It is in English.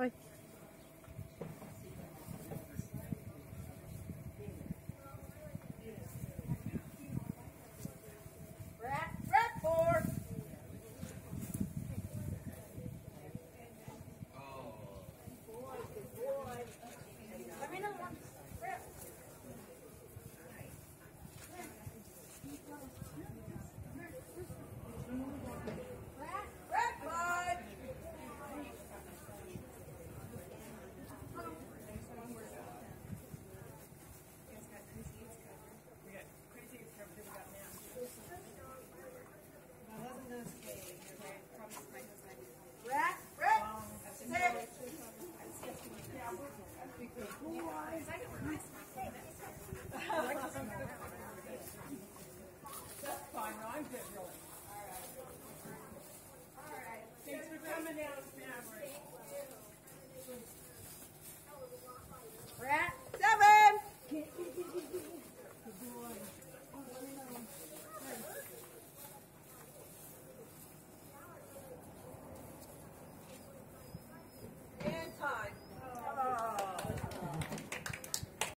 Bye.